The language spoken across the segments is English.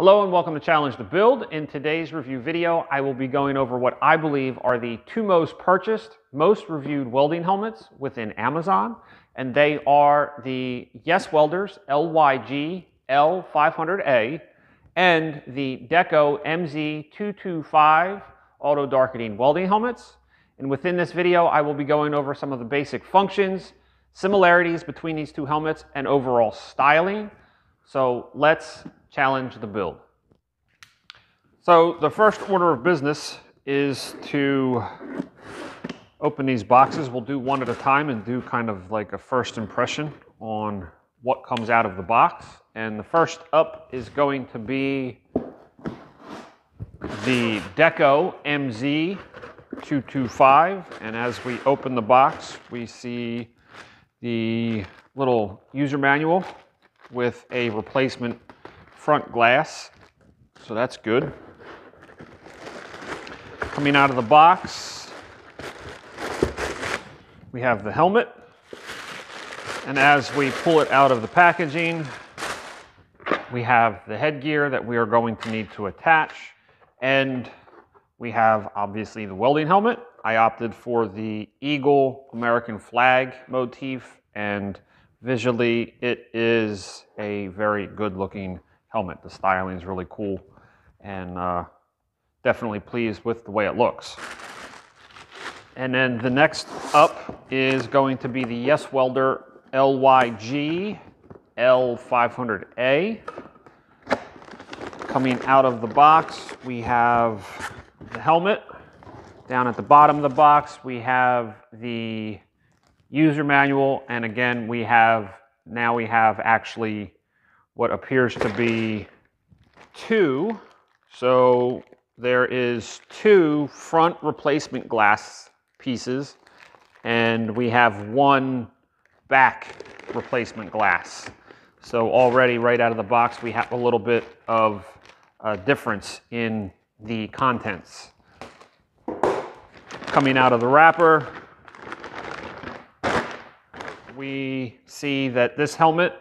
Hello and welcome to Challenge the Build. In today's review video, I will be going over what I believe are the two most purchased, most reviewed welding helmets within Amazon. And they are the Yeswelders LYG L500A and the Deko MZ225 auto darkening welding helmets. And within this video, I will be going over some of the basic functions, similarities between these two helmets, and overall styling. So let's challenge the build. So the first order of business is to open these boxes. We'll do one at a time and do kind of like a first impression on what comes out of the box. And the first up is going to be the Deko MZ225. And as we open the box, we see the little user manual with a replacement front glass. So that's good. Coming out of the box, we have the helmet. And as we pull it out of the packaging, we have the headgear that we are going to need to attach. And we have obviously the welding helmet. I opted for the Eagle American flag motif and Visually, it is a very good looking helmet. The styling is really cool and uh, definitely pleased with the way it looks. And then the next up is going to be the Yeswelder LYG L500A. Coming out of the box, we have the helmet. Down at the bottom of the box, we have the user manual. And again, we have, now we have actually what appears to be two. So there is two front replacement glass pieces and we have one back replacement glass. So already right out of the box, we have a little bit of a difference in the contents. Coming out of the wrapper, we see that this helmet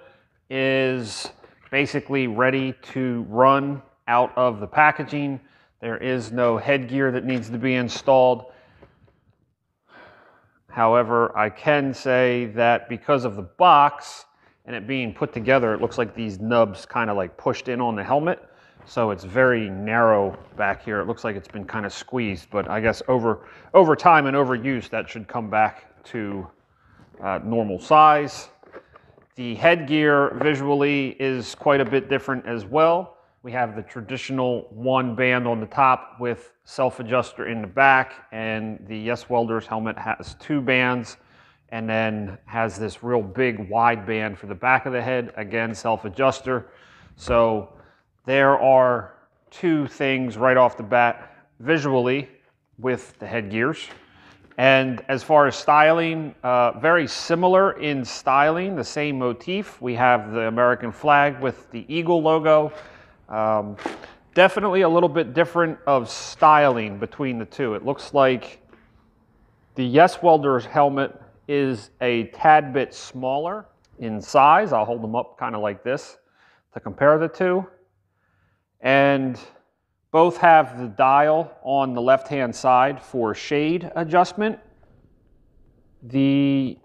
is basically ready to run out of the packaging. There is no headgear that needs to be installed. However, I can say that because of the box and it being put together, it looks like these nubs kind of like pushed in on the helmet. So it's very narrow back here. It looks like it's been kind of squeezed, but I guess over, over time and over use, that should come back to uh, normal size. The headgear visually is quite a bit different as well. We have the traditional one band on the top with self-adjuster in the back and the Yeswelders helmet has two bands and then has this real big wide band for the back of the head, again self-adjuster. So there are two things right off the bat visually with the headgears. And as far as styling, uh, very similar in styling, the same motif. We have the American flag with the eagle logo. Um, definitely a little bit different of styling between the two. It looks like the Yeswelders helmet is a tad bit smaller in size. I'll hold them up kind of like this to compare the two. And both have the dial on the left-hand side for shade adjustment. The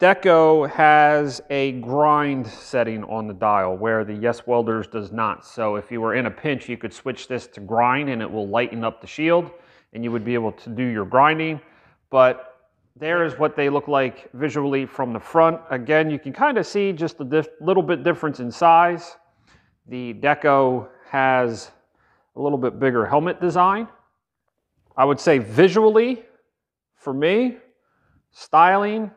Deko has a grind setting on the dial where the Yeswelders does not. So if you were in a pinch, you could switch this to grind and it will lighten up the shield and you would be able to do your grinding. But there is what they look like visually from the front. Again, you can kind of see just a little bit difference in size. The Deko has a little bit bigger helmet design. I would say visually, for me, styling,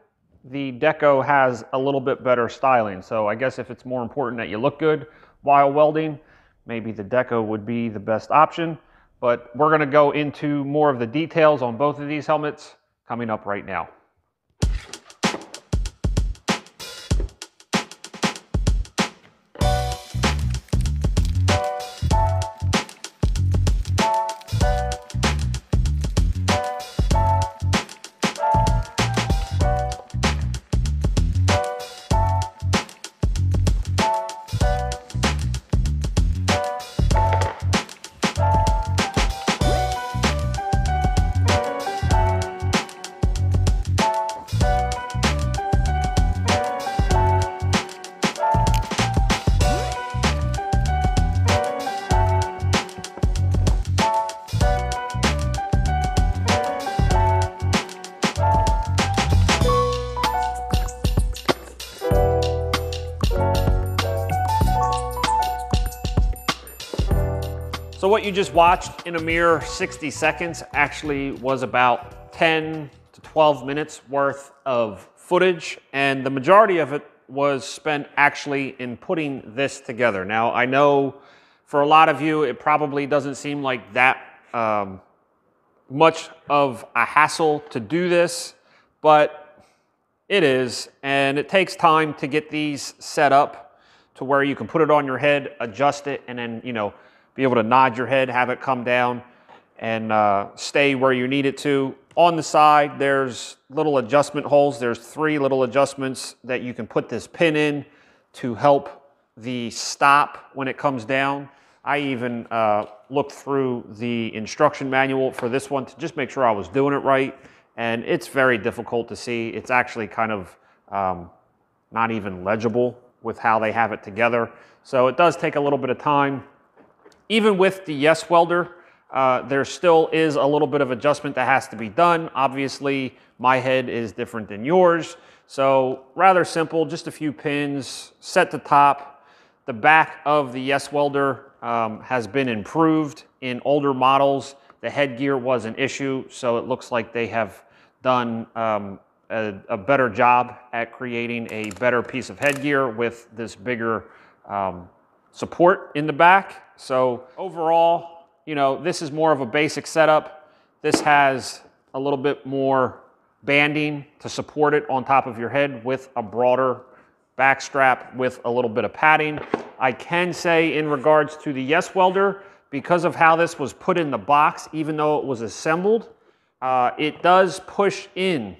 the Deko has a little bit better styling. So I guess if it's more important that you look good while welding, maybe the Deko would be the best option. But we're gonna go into more of the details on both of these helmets coming up right now. So what you just watched in a mere 60 seconds actually was about 10 to 12 minutes worth of footage and the majority of it was spent actually in putting this together. Now I know for a lot of you it probably doesn't seem like that um, much of a hassle to do this, but it is and it takes time to get these set up to where you can put it on your head, adjust it, and then, you know, be able to nod your head, have it come down and uh, stay where you need it to. On the side, there's little adjustment holes. There's three little adjustments that you can put this pin in to help the stop when it comes down. I even uh, looked through the instruction manual for this one to just make sure I was doing it right. And it's very difficult to see. It's actually kind of um, not even legible with how they have it together. So it does take a little bit of time. Even with the Yeswelder, uh, there still is a little bit of adjustment that has to be done. Obviously, my head is different than yours. So rather simple, just a few pins, set the top. The back of the Yeswelder um, has been improved in older models. The headgear was an issue, so it looks like they have done um, a, a, better job at creating a better piece of headgear with this bigger um, support in the back. So overall, you know, this is more of a basic setup. This has a little bit more banding to support it on top of your head with a broader back strap with a little bit of padding. I can say in regards to the Yeswelder, because of how this was put in the box, even though it was assembled, uh, it does push in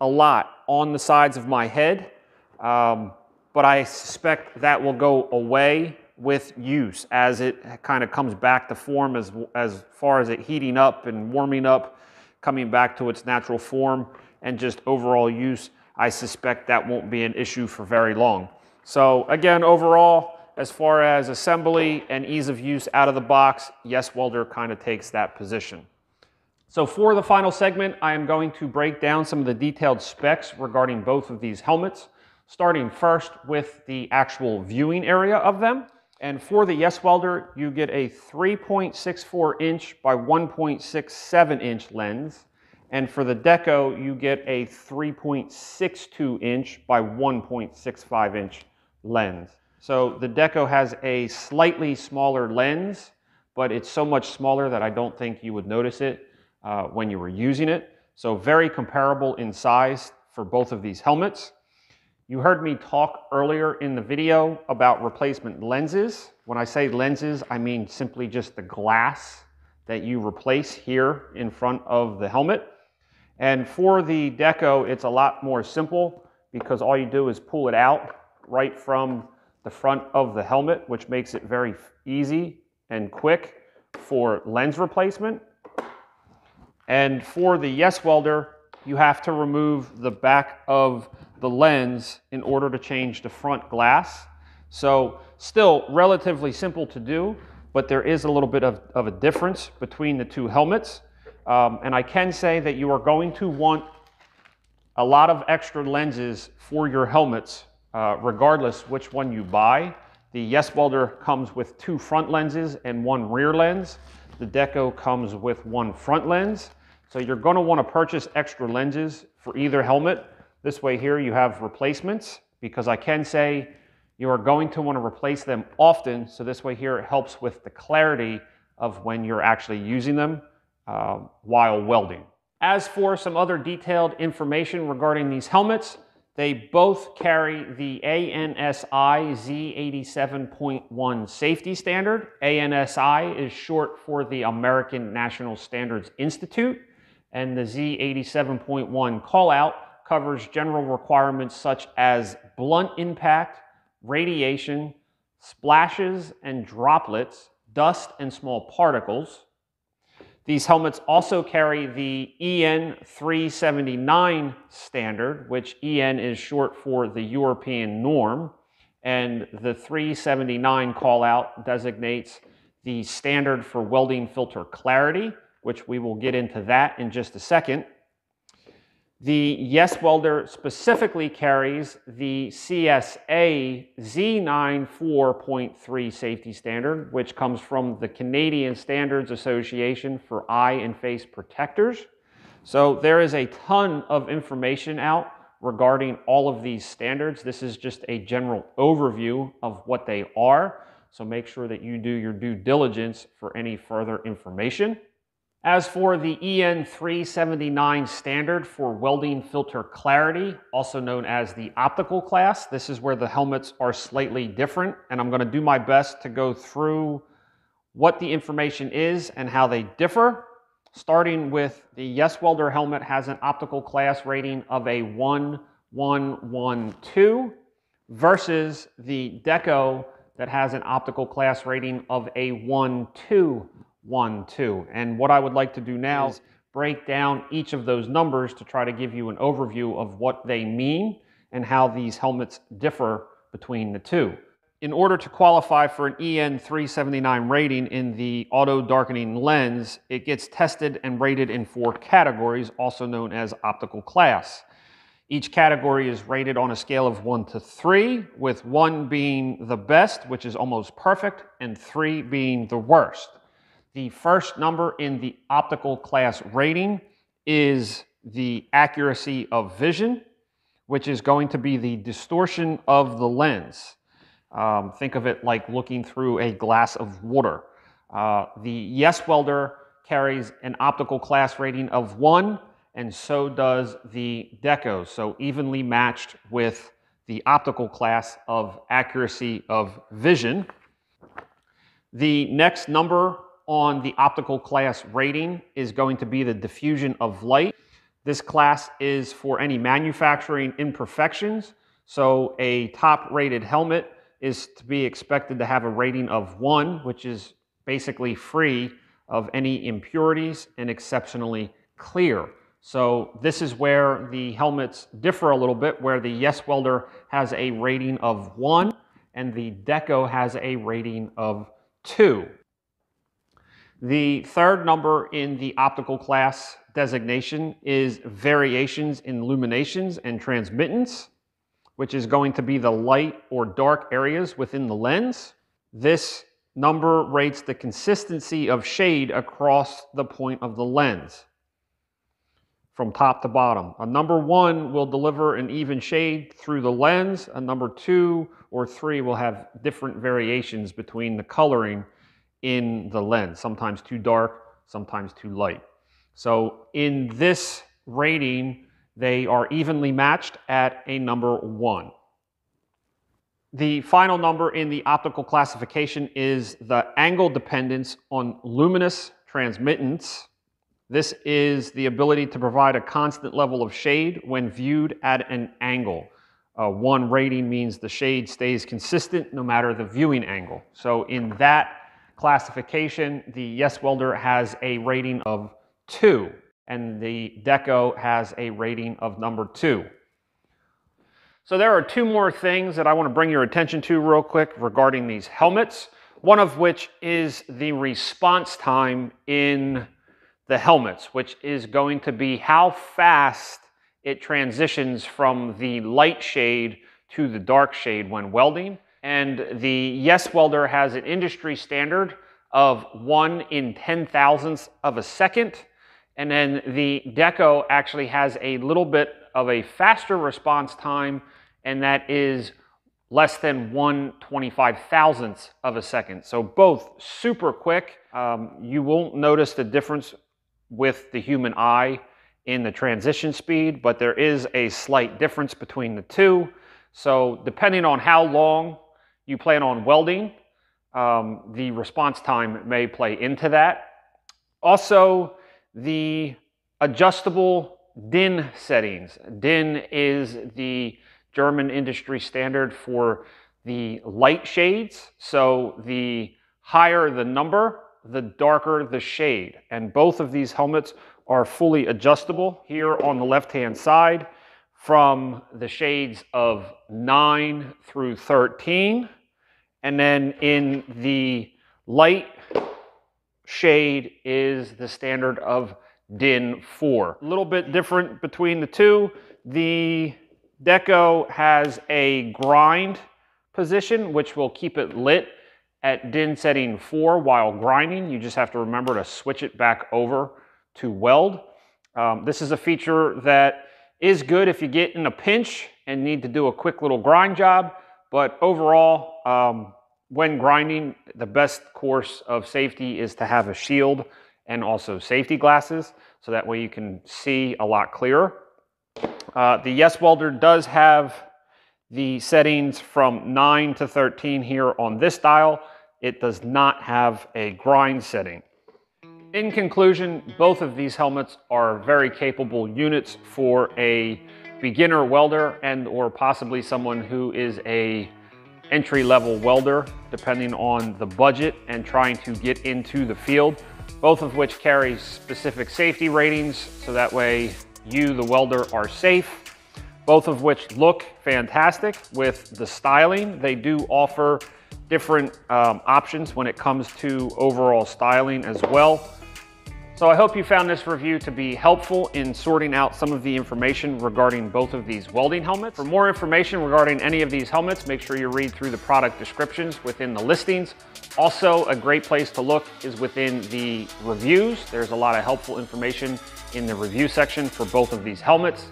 a lot on the sides of my head. Um, but I suspect that will go away with use as it kind of comes back to form as, as far as it heating up and warming up, coming back to its natural form and just overall use. I suspect that won't be an issue for very long. So again, overall, as far as assembly and ease of use out of the box, Yeswelder kind of takes that position. So for the final segment, I am going to break down some of the detailed specs regarding both of these helmets, starting first with the actual viewing area of them. And for the Yeswelder, you get a 3.64 inch by 1.67 inch lens. And for the Deko, you get a 3.62 inch by 1.65 inch lens. So the Deko has a slightly smaller lens, but it's so much smaller that I don't think you would notice it uh, when you were using it. So very comparable in size for both of these helmets. You heard me talk earlier in the video about replacement lenses. When I say lenses, I mean simply just the glass that you replace here in front of the helmet. And for the Deko, it's a lot more simple because all you do is pull it out right from the front of the helmet, which makes it very easy and quick for lens replacement. And for the Yeswelder, you have to remove the back of the lens in order to change the front glass. So still relatively simple to do, but there is a little bit of, of a difference between the two helmets. Um, and I can say that you are going to want a lot of extra lenses for your helmets, uh, regardless which one you buy. The Yeswelder comes with two front lenses and one rear lens. The Deko comes with one front lens. So you're going to want to purchase extra lenses for either helmet. This way here you have replacements because I can say you are going to want to replace them often. So this way here it helps with the clarity of when you're actually using them uh, while welding. As for some other detailed information regarding these helmets, they both carry the ANSI Z87.1 safety standard. ANSI is short for the American National Standards Institute, and the Z87.1 callout covers general requirements such as blunt impact, radiation, splashes and droplets, dust and small particles. These helmets also carry the EN 379 standard, which EN is short for the European norm, and the 379 call out designates the standard for welding filter clarity, which we will get into that in just a second. The Yes Welder specifically carries the CSA Z94.3 safety standard, which comes from the Canadian Standards Association for Eye and Face Protectors. So there is a ton of information out regarding all of these standards. This is just a general overview of what they are. So make sure that you do your due diligence for any further information. As for the EN379 standard for welding filter clarity, also known as the optical class, this is where the helmets are slightly different, and I'm gonna do my best to go through what the information is and how they differ. Starting with the Yeswelder helmet has an optical class rating of a 1112 versus the Deko that has an optical class rating of a 12 1, 2. And what I would like to do now is break down each of those numbers to try to give you an overview of what they mean and how these helmets differ between the two. In order to qualify for an EN379 rating in the auto darkening lens, it gets tested and rated in four categories, also known as optical class. Each category is rated on a scale of one to three, with one being the best, which is almost perfect, and three being the worst. The first number in the optical class rating is the accuracy of vision, which is going to be the distortion of the lens. Um, think of it like looking through a glass of water. Uh, the Yeswelder carries an optical class rating of one, and so does the Deko, so evenly matched with the optical class of accuracy of vision. The next number on the optical class rating is going to be the diffusion of light. This class is for any manufacturing imperfections. So a top rated helmet is to be expected to have a rating of one, which is basically free of any impurities and exceptionally clear. So this is where the helmets differ a little bit, where the Yeswelder has a rating of one and the Deko has a rating of two. The third number in the optical class designation is variations in illuminations and transmittance, which is going to be the light or dark areas within the lens. This number rates the consistency of shade across the point of the lens from top to bottom. A number one will deliver an even shade through the lens. A number two or three will have different variations between the coloring in the lens, sometimes too dark, sometimes too light. So in this rating, they are evenly matched at a number one. The final number in the optical classification is the angle dependence on luminous transmittance. This is the ability to provide a constant level of shade when viewed at an angle. Uh, one rating means the shade stays consistent no matter the viewing angle. So in that classification, the Yeswelder has a rating of two, and the Deko has a rating of number two. So there are two more things that I want to bring your attention to real quick regarding these helmets. One of which is the response time in the helmets, which is going to be how fast it transitions from the light shade to the dark shade when welding. And the Yeswelder has an industry standard of one in 10 thousandths of a second. And then the Deko actually has a little bit of a faster response time, and that is less than 1 25 thousandths of a second. So both super quick. Um, you won't notice the difference with the human eye in the transition speed, but there is a slight difference between the two. So depending on how long you plan on welding, um, the response time may play into that. Also, the adjustable DIN settings. DIN is the German industry standard for the light shades. So the higher the number, the darker the shade. And both of these helmets are fully adjustable here on the left-hand side from the shades of 9 through 13 and then in the light shade is the standard of DIN 4. A little bit different between the two. The Deko has a grind position, which will keep it lit at DIN setting 4 while grinding. You just have to remember to switch it back over to weld. Um, this is a feature that is good if you get in a pinch and need to do a quick little grind job, but overall, um, when grinding, the best course of safety is to have a shield and also safety glasses, so that way you can see a lot clearer. Uh, the Yeswelder does have the settings from 9 to 13 here on this dial. It does not have a grind setting. In conclusion, both of these helmets are very capable units for a beginner welder and or possibly someone who is a entry-level welder, depending on the budget and trying to get into the field, both of which carry specific safety ratings, so that way you, the welder, are safe. Both of which look fantastic with the styling. They do offer different um, options when it comes to overall styling as well. So I hope you found this review to be helpful in sorting out some of the information regarding both of these welding helmets. For more information regarding any of these helmets, make sure you read through the product descriptions within the listings. Also, a great place to look is within the reviews. There's a lot of helpful information in the review section for both of these helmets.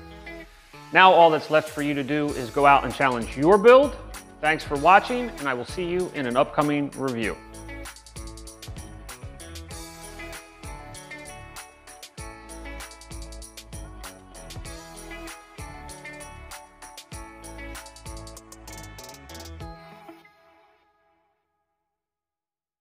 Now all that's left for you to do is go out and challenge your build. Thanks for watching, and I will see you in an upcoming review.